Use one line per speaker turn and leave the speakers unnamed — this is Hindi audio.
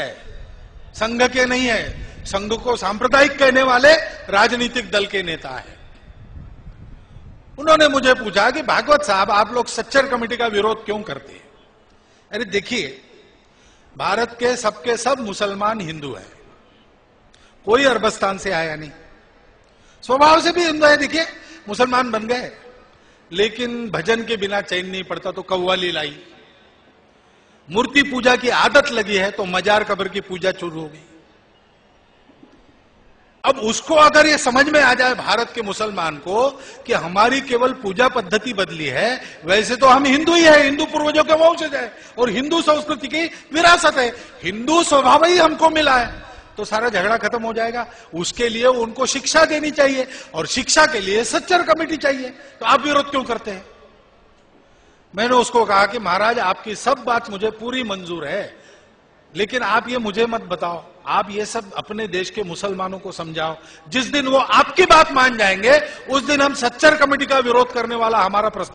है। संघ के नहीं है। संघ को सांप्रदायिक कहने वाले राजनीतिक दल के नेता है। उन्होंने मुझे पूछा कि भागवत साहब, आप लोग सच्चर कमेटी का विरोध क्यों करते हैं? अरे देखिए, भारत के सबके सब मुसलमान हिंदू हैं। कोई अरबस्तान से आया नहीं। स्वभाव से भी हिंदू है, देखिए, मुसलमान बन गए। लेकिन भजन के बिना चैन नहीं पड़ता तो कव्वाली लाई मूर्ति पूजा की आदत लगी है तो मजार कब्र की पूजा शुरू हो गई। अब उसको अगर ये समझ में आ जाए भारत के मुसलमान को कि हमारी केवल पूजा पद्धति बदली है, वैसे तो हम हिंदू ही है, हिंदू पूर्वजों के वंशज है और हिंदू संस्कृति की विरासत है। हिंदू स्वभाव ही हमको मिला है तो सारा झगड़ा खत्म हो जाएगा। उसके लिए उनको शिक्षा देनी चाहिए और शिक्षा के लिए सच्चर कमेटी चाहिए। तो आप विरोध क्यों करते हैं? मैंने उसको कहा कि महाराज, आपकी सब बात मुझे पूरी मंजूर है, लेकिन आप ये मुझे मत बताओ। आप ये सब अपने देश के मुसलमानों को समझाओ। जिस दिन वो आपकी बात मान जाएँगे, उस दिन हम सच्चर कमेटी का विरोध करने वाला हमारा प्रस्ताव